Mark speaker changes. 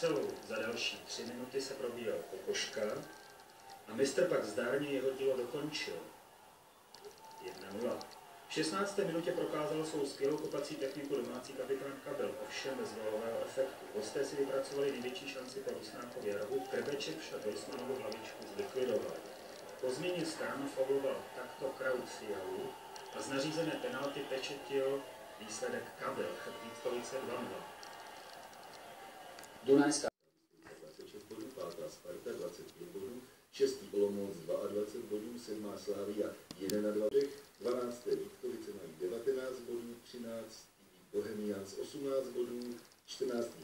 Speaker 1: Celou za další tři minuty se probíral Kokoška a mistr pak zdárně jeho dílo dokončil. 1-0. V 16. minutě prokázal svou skvělou kopací techniku domácí kapitán Kabel, ovšem bez gólového efektu. Hosté si vypracovali největší šanci po Rusnákově rohu, Krbeček však Rosmanovu hlavičku zlikvidoval. Po změně stranu fauloval takto Kraut Fialu a z nařízené penalty pečetil výsledek Kabel, Vítkovice 2-0.
Speaker 2: Dunajská
Speaker 3: 26 bodů, pátá Sparta 25 bodů, šestý Olomouc 22 bodů, sedmá Slávia 21 12. Vítkovice mají 19 bodů, 13. Bohemians 18 bodů, 14. Hradec Králové